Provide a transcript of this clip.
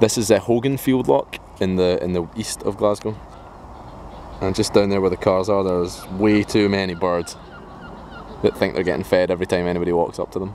This is a Hogganfield Loch in the in the east of Glasgow. And just down there where the cars are, there's way too many birds that think they're getting fed every time anybody walks up to them.